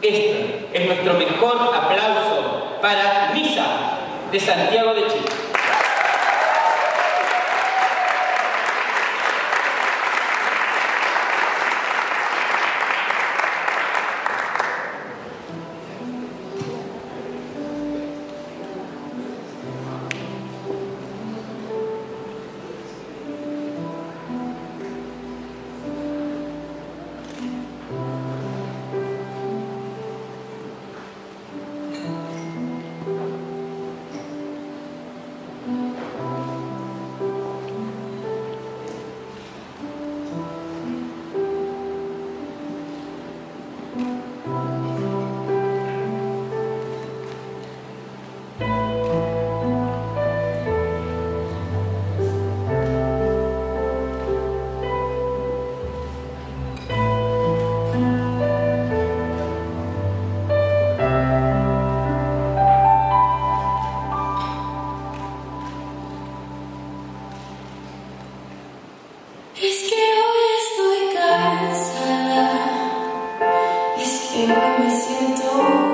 Este es nuestro mejor aplauso para Misa de Santiago de Chile. Es que hoy estoy cansada, es que hoy me siento...